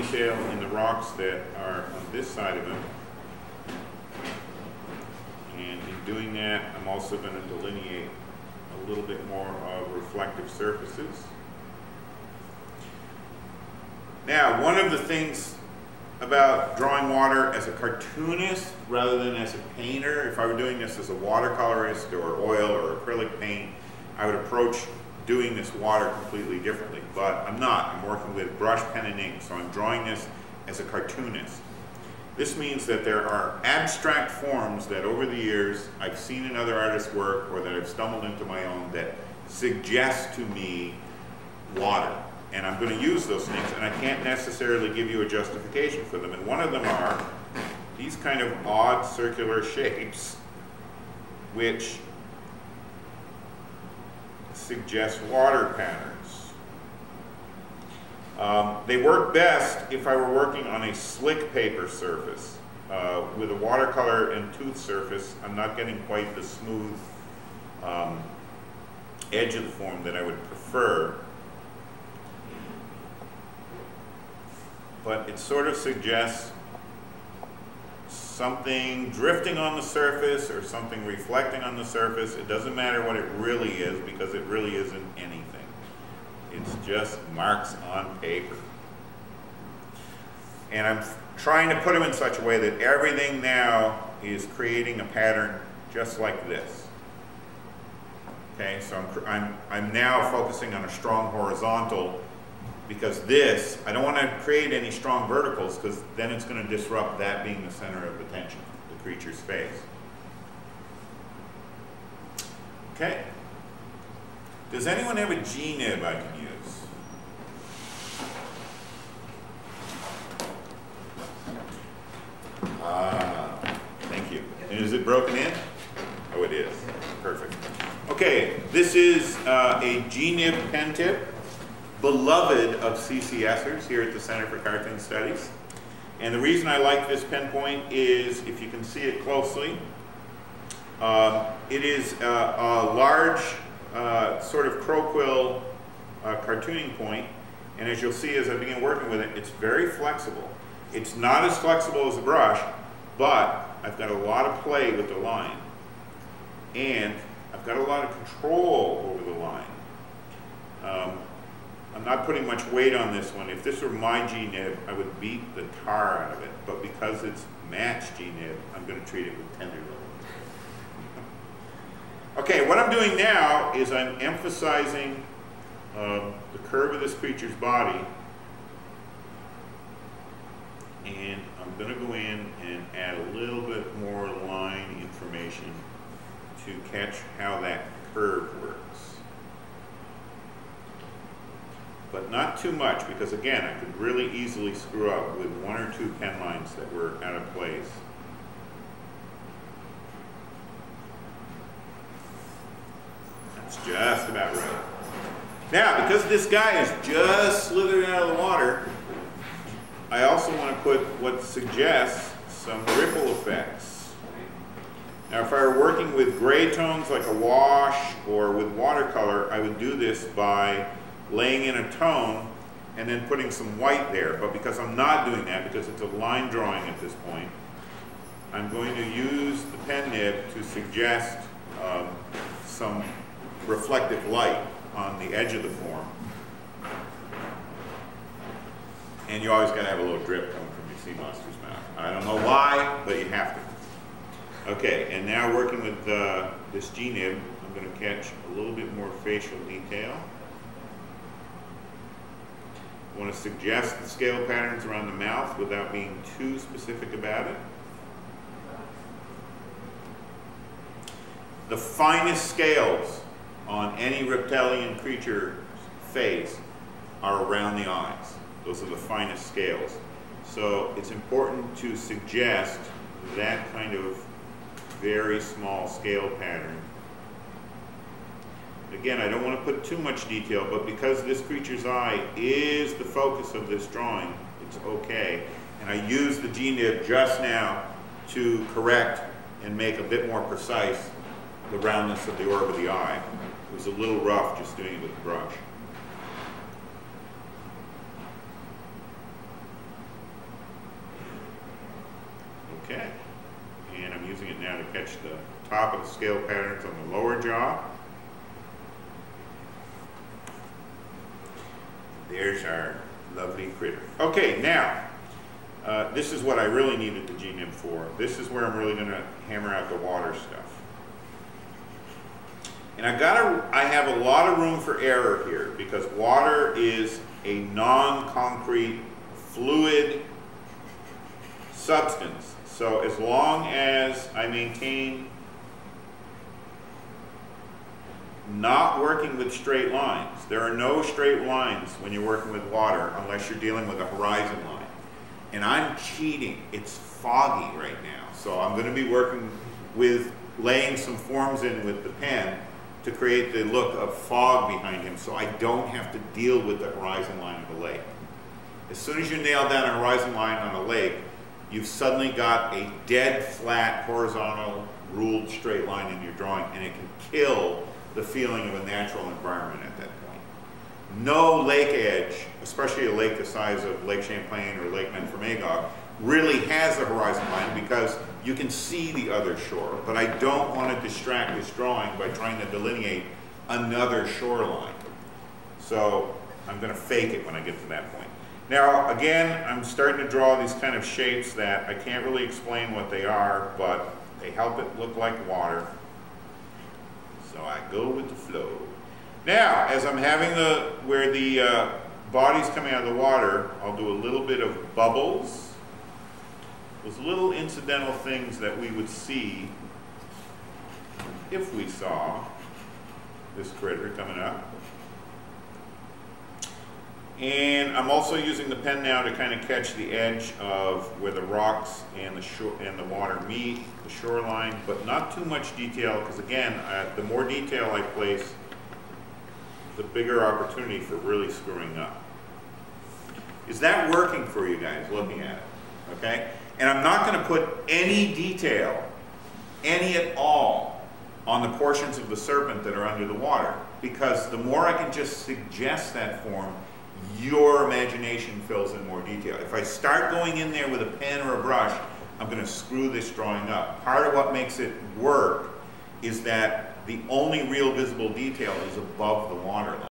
in the rocks that are on this side of him. And in doing that, I'm also going to delineate a little bit more of reflective surfaces. Now, one of the things about drawing water as a cartoonist rather than as a painter, if I were doing this as a watercolorist or oil or acrylic paint, I would approach doing this water completely differently. But I'm not. I'm working with brush, pen, and ink, so I'm drawing this as a cartoonist. This means that there are abstract forms that over the years I've seen in other artists' work or that I've stumbled into my own that suggest to me water. And I'm going to use those things, and I can't necessarily give you a justification for them. And one of them are these kind of odd circular shapes, which suggest water patterns. Um, they work best if I were working on a slick paper surface. Uh, with a watercolor and tooth surface, I'm not getting quite the smooth um, edge of the form that I would prefer. But it sort of suggests something drifting on the surface or something reflecting on the surface. It doesn't matter what it really is because it really isn't anything. It's just marks on paper. And I'm trying to put them in such a way that everything now is creating a pattern just like this. Okay, so I'm, I'm, I'm now focusing on a strong horizontal because this, I don't want to create any strong verticals because then it's going to disrupt that being the center of attention, the creature's face. Okay. Does anyone have a G-nib I can use? Ah, thank you. And is it broken in? Oh, it is. Perfect. Okay, this is uh, a G-nib pen tip beloved of CCSers here at the Center for Cartoon Studies. And the reason I like this pen point is, if you can see it closely, um, it is a, a large uh, sort of crow quill uh, cartooning point, and as you'll see as I begin working with it, it's very flexible. It's not as flexible as a brush, but I've got a lot of play with the line. And I've got a lot of control over the line. Um, I'm not putting much weight on this one. If this were my G-nib, I would beat the tar out of it. But because it's matched G-nib, I'm going to treat it with tender okay, what I'm doing now is I'm emphasizing um, the curve of this creature's body. And I'm going to go in and add a little bit more line information to catch how that curve works. But not too much because again, I could really easily screw up with one or two pen lines that were out of place. That's just about right. Now, because this guy is just slithering out of the water, I also want to put what suggests some ripple effects. Now, if I were working with gray tones like a wash or with watercolor, I would do this by laying in a tone, and then putting some white there. But because I'm not doing that, because it's a line drawing at this point, I'm going to use the pen nib to suggest um, some reflective light on the edge of the form. And you always got to have a little drip coming from your sea monster's mouth. I don't know why, but you have to. Okay, and now working with uh, this G-nib, I'm going to catch a little bit more facial detail want to suggest the scale patterns around the mouth without being too specific about it. The finest scales on any reptilian creature's face are around the eyes. Those are the finest scales. So it's important to suggest that kind of very small scale pattern Again, I don't want to put too much detail, but because this creature's eye is the focus of this drawing, it's okay. And I used the G-nib just now to correct and make a bit more precise the roundness of the orb of the eye. It was a little rough just doing it with the brush. Okay. And I'm using it now to catch the top of the scale patterns on the lower jaw. There's our lovely critter. Okay, now, uh, this is what I really needed the GNIB for. This is where I'm really going to hammer out the water stuff. And I gotta, I have a lot of room for error here because water is a non-concrete fluid substance. So as long as I maintain not working with straight lines, there are no straight lines when you're working with water unless you're dealing with a horizon line. And I'm cheating. It's foggy right now. So I'm going to be working with laying some forms in with the pen to create the look of fog behind him so I don't have to deal with the horizon line of the lake. As soon as you nail down a horizon line on a lake, you've suddenly got a dead flat horizontal ruled straight line in your drawing and it can kill the feeling of a natural environment at that point. No lake edge, especially a lake the size of Lake Champlain or Lake Memphremagog, really has a horizon line because you can see the other shore, but I don't want to distract this drawing by trying to delineate another shoreline. So I'm going to fake it when I get to that point. Now, again, I'm starting to draw these kind of shapes that I can't really explain what they are, but they help it look like water. So I go with the flow. Now, as I'm having the, where the uh, body's coming out of the water, I'll do a little bit of bubbles those little incidental things that we would see if we saw this critter coming up. And I'm also using the pen now to kind of catch the edge of where the rocks and the shore and the water meet, the shoreline, but not too much detail because again, the more detail I place, the bigger opportunity for really screwing up. Is that working for you guys looking at it? Okay? And I'm not going to put any detail, any at all, on the portions of the serpent that are under the water. Because the more I can just suggest that form, your imagination fills in more detail. If I start going in there with a pen or a brush, I'm going to screw this drawing up. Part of what makes it work is that the only real visible detail is above the water line.